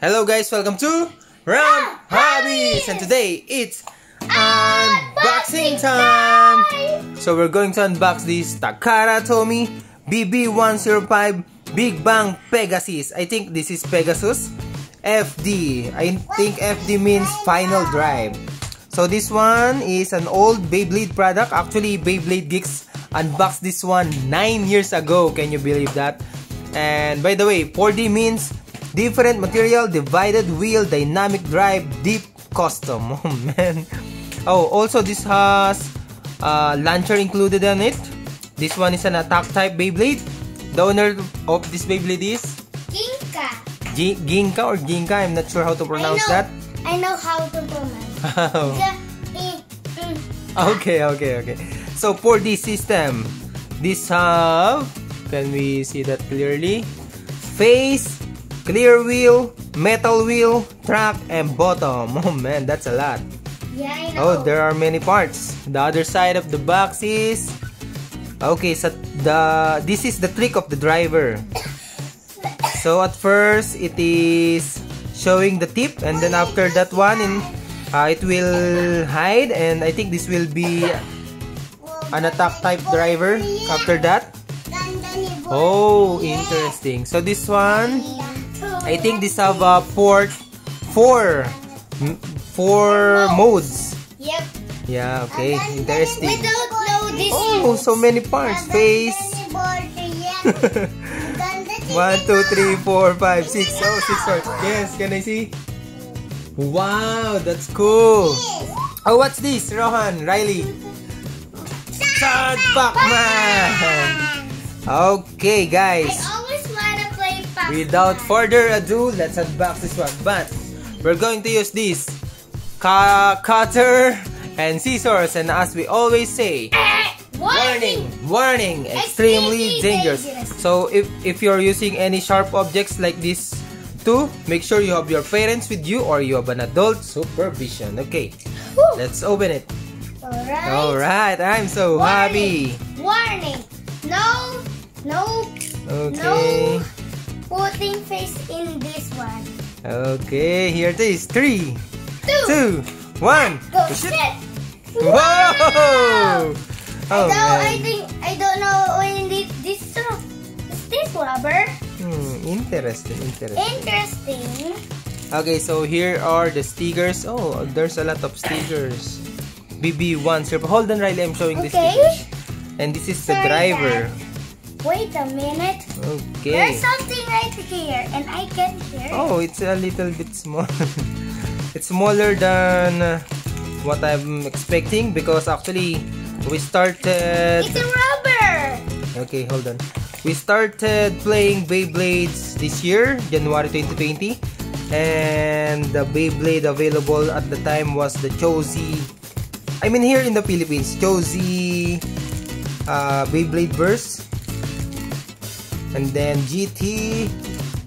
Hello guys, welcome to Ram ah, Hobbies and today it's unboxing time. So we're going to unbox this Takara Tomy BB105 Big Bang Pegasis. I think this is Pegasis FD. I think FD means final drive. So this one is an old Beyblade product. Actually, Beyblade Geeks unboxed this one 9 years ago. Can you believe that? And by the way, 4D means different material, divided wheel, dynamic drive, deep custom. Oh man. Oh, also this has uh, launcher included on it. This one is an attack type Beyblade. The owner of this Beyblade is Gingka. G Gingka or Gingka. I'm not sure how to pronounce I know, that. I know how to pronounce. Oh. Mm. Okay, okay, okay. So for this system, this have, can we see that clearly? Face, clear wheel, metal wheel, track, and bottom. Oh man, that's a lot. Yeah, I know. Oh, there are many parts. The other side of the box is okay. So the this is the trick of the driver. So at first it is showing the tip, and then after that one, in uh, it will hide, and I think this will be an attack type driver. After that, oh, interesting. So this one, I think this have a port four, modes. Yep. Yeah, okay, interesting. this. Oh, so many parts. Face. One, two, three, four, five, six. Oh, six parts. Yes, can I see? Wow, that's cool. Oh, what's this, Rohan, Riley? Sad Pac-Man. Okay, guys. Without further ado, let's unbox this one. But we're going to use this cutter and scissors, and as we always say, warning, warning, extremely Extremely dangerous. dangerous. So if if you're using any sharp objects like this too, make sure you have your parents with you or you have an adult supervision. Okay, let's open it. Alright. All right, I'm so happy. Warning. No, no, Okay, no putting face in this one. okay, here it is. Three, Two. two, one. Go shit. Whoa! Oh I don't, I think I don't know when this this is this rubber. Hmm, interesting, interesting. Interesting. Okay, so here are the stickers. Oh, there's a lot of stickers. BB1 Sir. Hold on, Riley. I'm showing the Okay. stickers. And this is the Sorry, driver. Wait a minute. Okay. There's something right here, and I can hear. Oh, it's a little bit small. it's smaller than uh, what I'm expecting because actually we started. It's a rubber. Okay, hold on. We started playing Beyblades this year, January 2020. And the Beyblade available at the time was the Cho-Z. I mean here in the Philippines, Cho-Z uh, Beyblade Burst. And then GT.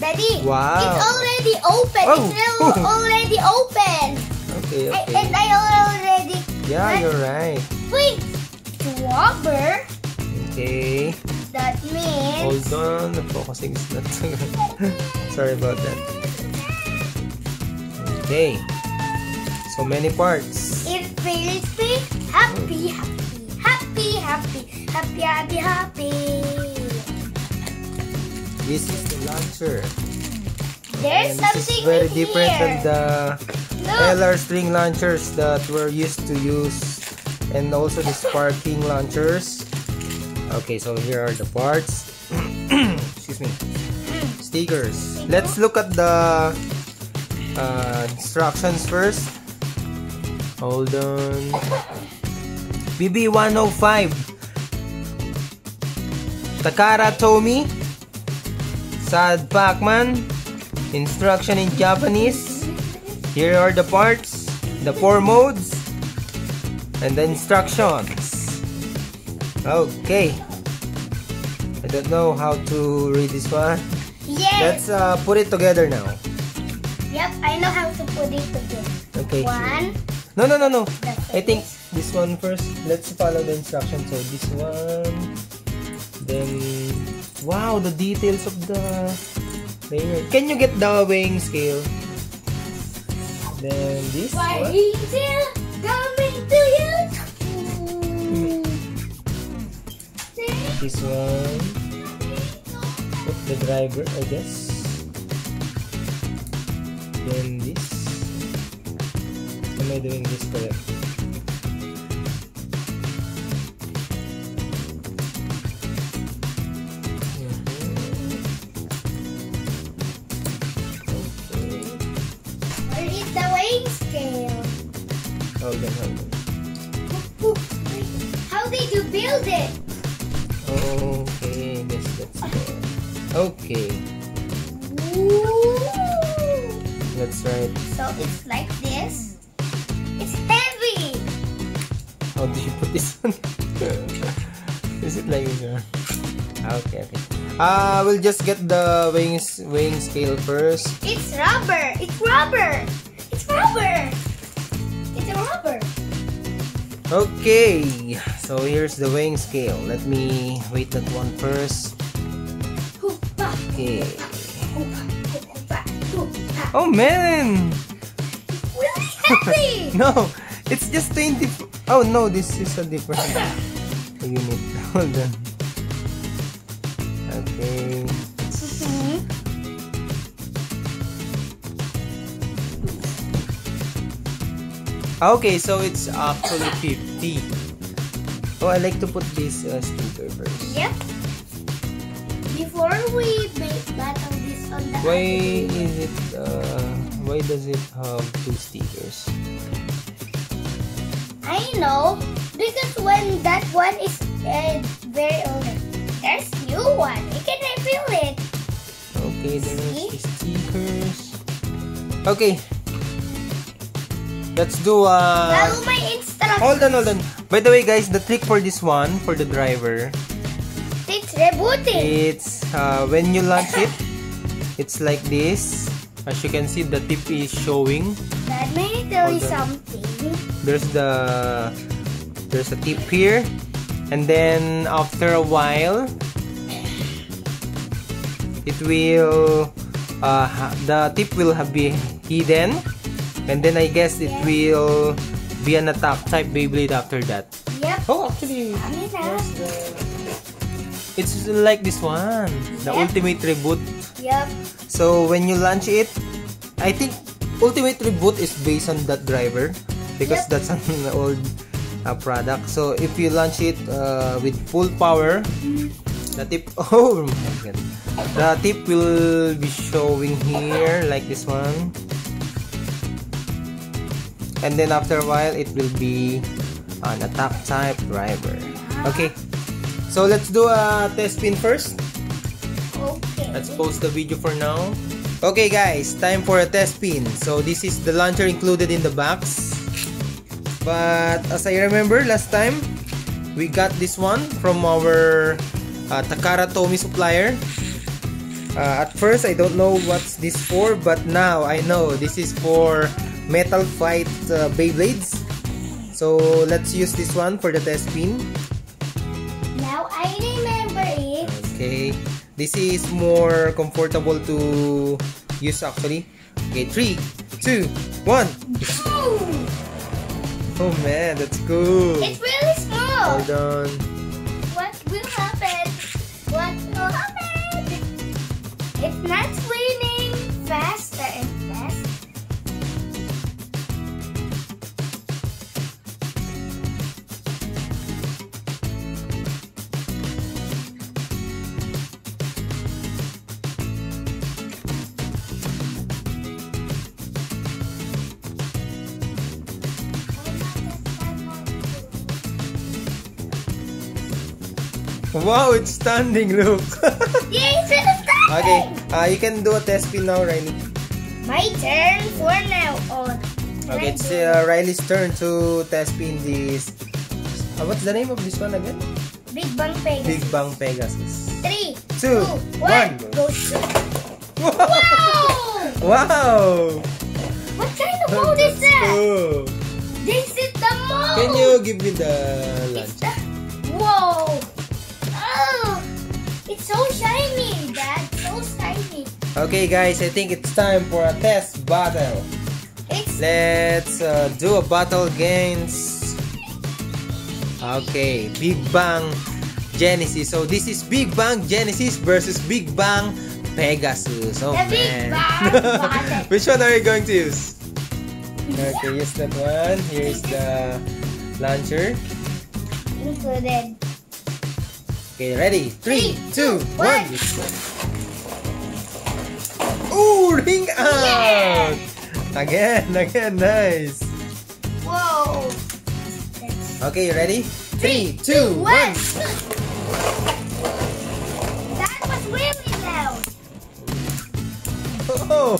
Daddy. Wow. It's already open. Oh. It's al- already open. Okay, I, and I already. Yeah, you're right. Wait. Rubber. Okay. That means. Hold on. The focusing is not. Sorry about that. Okay. So many parts. It feels me happy, happy, happy, happy, happy, happy, happy. This is the launcher. There's And this something is very different here. than the Look. LR string launchers that we're used to use and also the sparking launchers. Okay, so here are the parts. Excuse me. Stickers. Let's look at the uh, instructions first. Hold on. BB105. Takara Tomy. Sad Pac-Man. Instruction in Japanese. Here are the parts, the four modes, and the instructions. Okay. I don't know how to read this one. Yes. Let's uh, put it together now. Yep, I know how to put it together. Okay. One. No, no, no, no. I think this one first. Let's follow the instructions. So this one. Then, wow, the details of the Layer. Can you get the weighing scale? Then this one. coming to you? This one. Put the driver, I guess. Then this. Am I doing this correct? Hold on, hold on. How did you build it? Okay, guess that's there. Okay, Ooh. that's right. So it's like this. It's heavy. How do you put this on? Is it like this? Okay, okay. Uh, we'll just get the weighing, weighing scale first. It's rubber. It's rubber. It's rubber. It's a rubber. Okay, so here's the weighing scale. Let me weight that one first. Okay. Oh man! Really. No, it's just 20. Oh no, this is a different unit. Hold on. Okay. Okay, so it's actually 50. Oh, I like to put this uh, sticker first. Yep. Before we make battle this on the Why is it, uh, why does it have two stickers? I know because when that one is uh, very old, there's new one. You can refill it. Okay, there's the stickers. Okay. Let's do uh Follow my instructions. Hold on, hold on. By the way, guys, the trick for this one, for the driver, It's rebooting. it's uh, when you launch it, it's like this. As you can see, the tip is showing. Let me tell you something. There's the there's a tip here, and then after a while, it will uh, the tip will have be hidden, and then I guess it will be an attack type Beyblade after that. Yep. Oh, actually, Kami na. where's the- it's like this one, the Yep. Ultimate Reboot. Yep. So when you launch it, I think Ultimate Reboot is based on that driver because Yep. that's an old uh, product. So if you launch it uh, with full power, the tip oh my god, the tip will be showing here like this one, and then after a while it will be an attack type driver. Okay, so let's do a test spin first. Okay. Let's pause the video for now. Okay guys, time for a test spin. So this is the launcher included in the box. But as I remember last time, we got this one from our uh, Takara Tomy supplier. Uh, at first, I don't know what's this for, but now I know this is for Metal Fight uh, Beyblades. So let's use this one for the test spin. Now I remember it. Okay. This is more comfortable to use actually. Okay, three, two, one. Oh man, that's cool. It's really small. Hold on. What will happen? What will happen? It's not Wow, it's standing, look. Yay, it's starting! okay, uh, you can do a test spin now, Riley. My turn for now on. Okay, it's uh, Riley's turn to test spin this. Uh, what's the name of this one again? Big Bang Pegasis. Big Bang Pegasis. Three, Two, two, one, one. go shoot. Wow! Wow! What kind of mold is that? cool. This is the mold. Can you give me the It's lunch? the... Whoa! It's so shiny, Dad. So shiny. Okay, guys, I think it's time for a test battle. It's Let's uh, do a battle against. Okay, Big Bang Genesis. So this is Big Bang Genesis versus Big Bang Pegasis. Oh The Big man. Bang. Which one are you going to use? Okay, use that one. Here is the launcher. included. Okay, ready? Three, two, one. Ooh, ring out! Again, again, nice. Whoa. Okay, you ready? Three, two, one. That was really loud. Oh,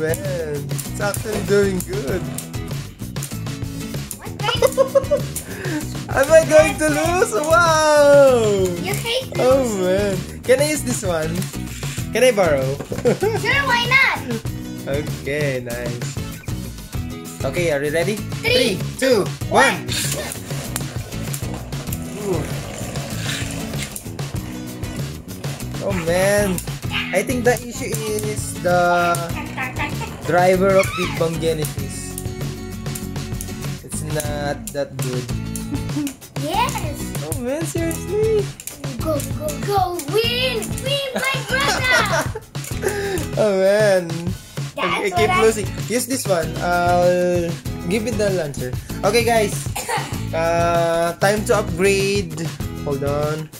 man, it's actually doing good. What kind of... Am I going to lose? Wow! You hate Oh man, can I use this one? Can I borrow? Sure, why not? okay, nice. Okay, are you ready? Three, two, one. Oh man, I think the issue is the driver of Big Bang Genesis. Not that good. Yes. Oh man, seriously? Go, go, go. Win. Win, my brother. oh man. I, That's I what keep I- losing. Use this one. I'll give it the launcher. Okay guys. Uh, time to upgrade. Hold on.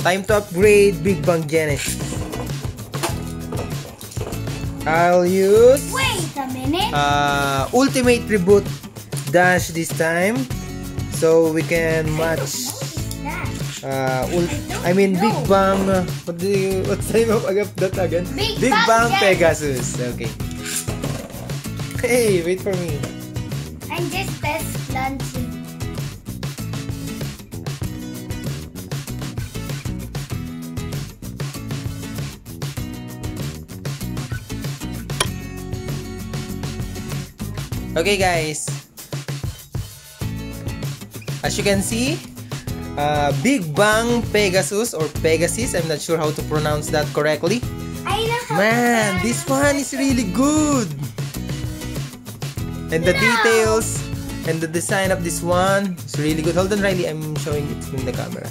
Time to upgrade Big Bang Genesis. I'll use Wait a minute. uh, Ultimate Reboot Dash this time. So we can match What is that? uh, ul- I mean Big Bang uh, what do you, what's the name of of that again? Big Big Bang Bang Pegasis. Okay. Hey, wait for me. I'm just test launching. Okay, guys. As you can see, uh, Big Bang Pegasis or Pegasus, I'm not sure how to pronounce that correctly. I know how Man, this one is really good. And the No. details and the design of this one is really good. Hold on, Riley. I'm showing it in the camera.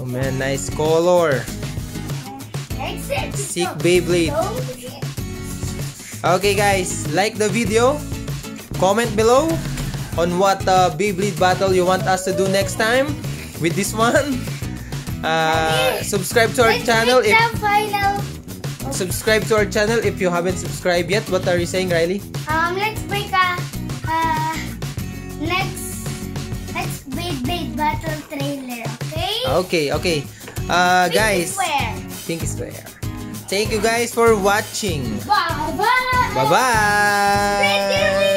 Oh man, nice color. Sick Beyblade. Okay guys, like the video, comment below on what uh, Beyblade battle you want us to do next time with this one. Uh, subscribe to our Let's channel if subscribe to our channel if you haven't subscribed yet. What are you saying, Riley? Um, let's make a uh, next big big battle trailer. Okay. Okay, okay. Uh, Pink guys, Square. pink is where. Thank you guys for watching. Bye bye. Bye bye.